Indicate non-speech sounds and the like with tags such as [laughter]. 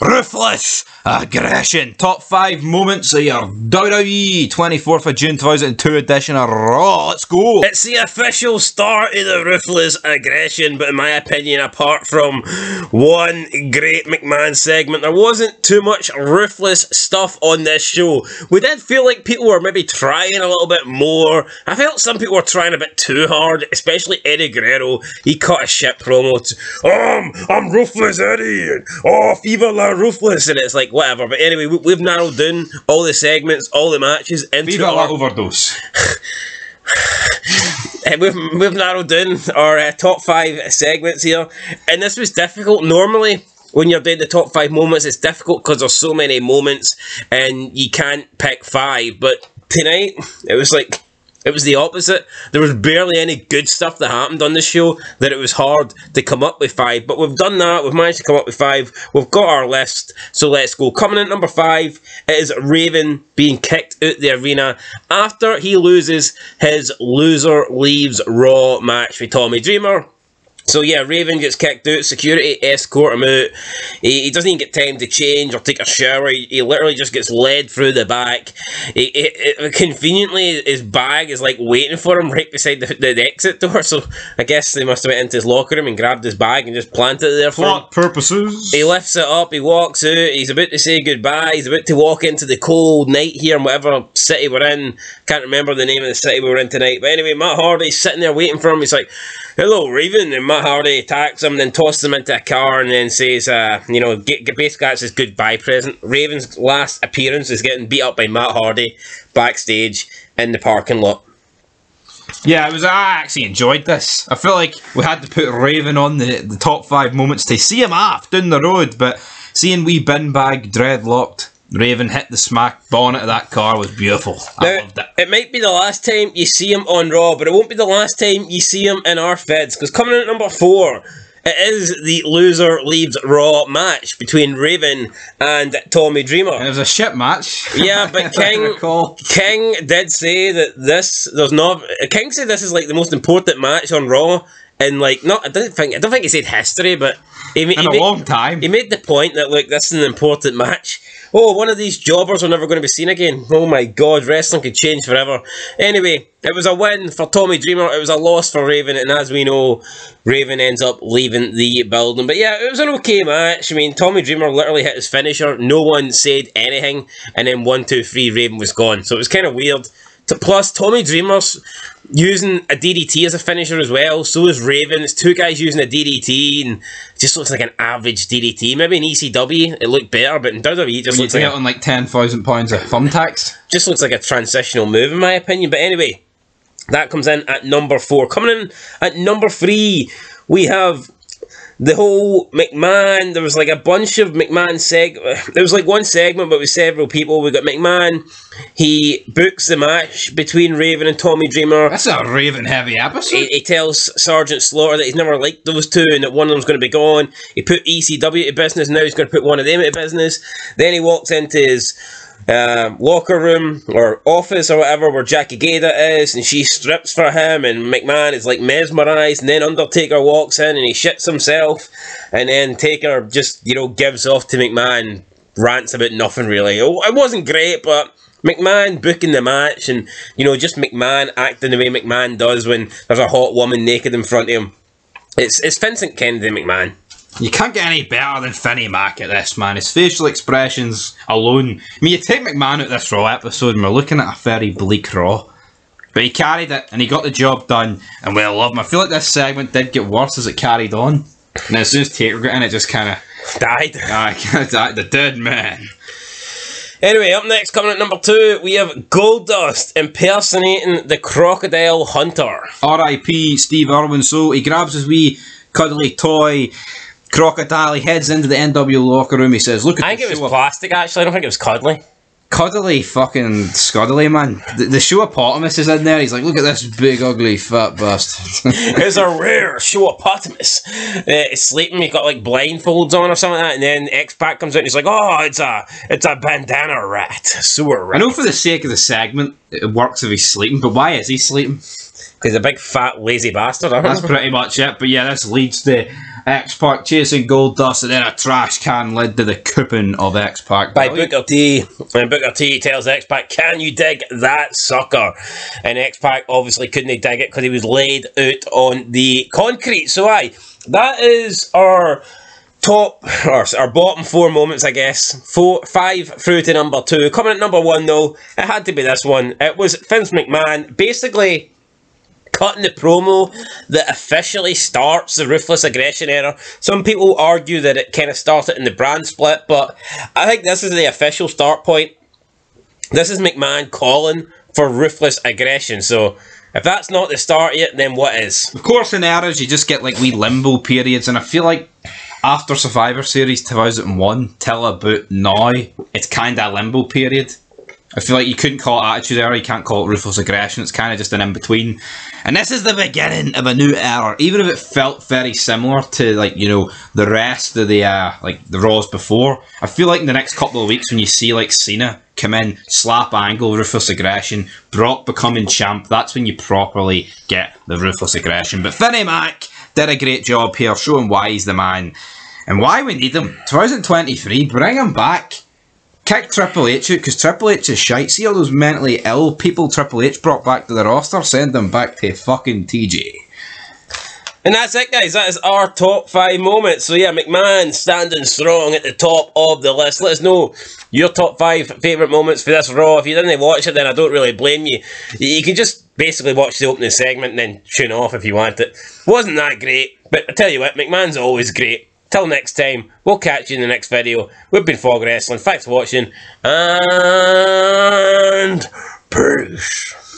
Ruthless aggression. Top five moments of your WWE 24th of June 2002 edition of Raw. Let's go. It's the official start of the ruthless aggression, but in my opinion, apart from one great McMahon segment, there wasn't too much ruthless stuff on this show. We did feel like people were maybe trying a little bit more. I felt some people were trying a bit too hard, especially Eddie Guerrero. He cut a shit promo. To, um, I'm ruthless Eddie, oh, Viva ruthless, and it's like whatever. But anyway, we, have narrowed down all the segments, all the matches into Viva our, overdose. [laughs] we've, we've narrowed down our uh, top five segments here, and this was difficult. Normally, when you're doing the top five moments, it's difficult because there's so many moments, and you can't pick five. But tonight, it was like it was the opposite. There was barely any good stuff that happened on the show that it was hard to come up with five. But we've done that. We've managed to come up with five. We've got our list. So let's go. Coming in number five is Raven being kicked out the arena after he loses his loser leaves Raw match with Tommy Dreamer. So yeah, Raven gets kicked out, security escort him out. He, he doesn't even get time to change or take a shower. He, he literally just gets led through the back. He, he, conveniently, his bag is like waiting for him right beside the, the, exit door. So I guess they must have went into his locker room and grabbed his bag and just planted it there for Plot purposes. He lifts it up, he walks out, he's about to say goodbye, he's about to walk into the cold night here in whatever city we're in. Can't remember the name of the city we were in tonight. But anyway, Matt Hardy's sitting there waiting for him. He's like, hello, Raven. And Matt Hardy attacks him, then tosses him into a car, and then says, uh, you know, get, basically that's his goodbye present. Raven's last appearance is getting beat up by Matt Hardy backstage in the parking lot. Yeah, it was. I actually enjoyed this. I feel like we had to put Raven on the, the top five moments to see him off down the road, but seeing wee bin bag dreadlocked Raven hit the smack bonnet of that car was beautiful. I now, loved it. It might be the last time you see him on Raw, but it won't be the last time you see him in our feds. Because coming in at number four, it is the loser leaves Raw match between Raven and Tommy Dreamer. And it was a shit match. Yeah, but [laughs] King King did say that this there's not. King said this is like the most important match on Raw. And like, not I don't think I don't think he said history, but he, in he a made, long time. He made the point that look, this is an important match oh, one of these jobbers are never going to be seen again. Oh my god, wrestling could change forever. Anyway, it was a win for Tommy Dreamer. It was a loss for Raven, and as we know, Raven ends up leaving the building. But yeah, it was an okay match. I mean, Tommy Dreamer literally hit his finisher. No one said anything, and then one, two, three, Raven was gone. So it was kind of weird. Plus, Tommy Dreamer's using a DDT as a finisher as well. So is Raven. It's two guys using a DDT, and just looks like an average DDT. Maybe in ECW it looked better, but in WWE it just when looks like on like ten thousand pounds of thumbtacks. Just looks like a transitional move in my opinion. But anyway, that comes in at number four. Coming in at number three, we have the whole McMahon, there was like a bunch of McMahon seg. [laughs] There was like one segment, but with several people. We got McMahon. He books the match between Raven and Tommy Dreamer. That's a Raven heavy episode. He, he tells Sergeant Slaughter that he's never liked those two and that one of them's going to be gone. He put ECW to business. Now he's going to put one of them into business. Then he walks into his um, locker room or office or whatever where Jackie Gayda is, and she strips for him, and McMahon is like mesmerized, and then Undertaker walks in and he shits himself, and then Taker just you know gives off to McMahon, rants about nothing really. It wasn't great, but. McMahon booking the match and, you know, just McMahon acting the way McMahon does when there's a hot woman naked in front of him. It's, it's Vincent Kennedy McMahon. You can't get any better than Vinnie Mac at this, man. His facial expressions alone. I mean, you take McMahon out this Raw episode and we're looking at a very bleak Raw. But he carried it and he got the job done, and we love him. I feel like this segment did get worse as it carried on. And as soon as Taker got in, it just kind of died. [laughs] Ah, kind of died. The dead man. Anyway, up next, coming at number two, we have Goldust impersonating the Crocodile Hunter. R.I.P. Steve Irwin. So he grabs his wee cuddly toy Crocodile, he heads into the NW locker room. He says, "Look at." I think it was plastic. Actually, I don't think it was cuddly. Cuddly, fucking scuddly, man. The, the showopotamus is in there. He's like, "Look at this big, ugly, fat bastard." [laughs] it's a rare showopotamus. Uh, it's sleeping. He got like blindfolds on or something like that, and then X Pac comes out and he's like, "Oh, it's a, it's a bandana rat, sewer rat." I know for the sake of the segment, it works if he's sleeping, but why is he sleeping? He's a big fat lazy bastard. That's pretty much it. But yeah, this leads to X Pac chasing Goldust and then a trash can led to the coupon of X Pac. By Booker T. And Booker T tells X Pac, Can you dig that sucker? And X Pac obviously couldn't dig it because he was laid out on the concrete. So, aye, that is our top or our bottom four moments, I guess. Four, five through to number two. Coming at number one, though, it had to be this one. It was Vince McMahon basically cutting the promo that officially starts the ruthless aggression era. Some people argue that it kind of started in the brand split, but I think this is the official start point. This is McMahon calling for ruthless aggression. So if that's not the start yet, then what is? Of course, in eras you just get like wee limbo periods, and I feel like after Survivor Series 2001 till about now, it's kind of a limbo period. I feel like you couldn't call it Attitude Era, you can't call it Ruthless Aggression, it's kind of just an in-between. And this is the beginning of a new era, even if it felt very similar to, like, you know, the rest of the, uh, like, the Raws before. I feel like in the next couple of weeks when you see, like, Cena come in, slap angle, Ruthless Aggression, Brock becoming champ, that's when you properly get the Ruthless Aggression. But Vinnie Mac did a great job here, showing why he's the man and why we need him. 2023, bring him back kick Triple H because Triple H is shite. See all those mentally ill people Triple H brought back to the roster, send them back to fucking TJ. And that's it, guys. That is our top five moments. So, yeah, McMahon standing strong at the top of the list. Let us know your top five favourite moments for this Raw. If you didn't watch it, then I don't really blame you. You can just basically watch the opening segment and then tune off if you want it. Wasn't that great, but I tell you what, McMahon's always great. Till next time, we'll catch you in the next video. We've been Fog Wrestling. Thanks for watching, and peace.